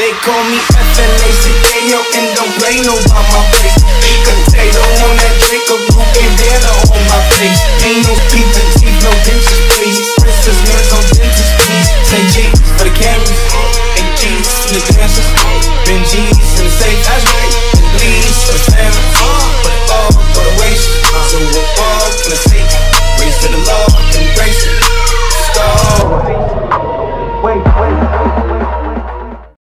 They call me FN Lazy Daniel and don't play no by my face. Big potato on that drink of Ruby Vanna on my face. Ain't no teeth, no dentures, please. Princess Mans on dentures, please. Say G's for the cameras, and G's in the dancers. Been G's in the safe, that's right. For the for the the the Wait, wait, wait.